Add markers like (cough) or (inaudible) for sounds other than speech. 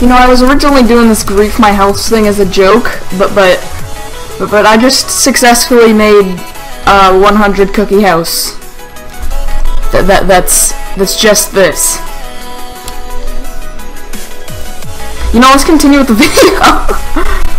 You know, I was originally doing this grief my health thing as a joke, but but but, but I just successfully made uh 100 cookie house. That that that's that's just this. You know, let's continue with the (laughs) video.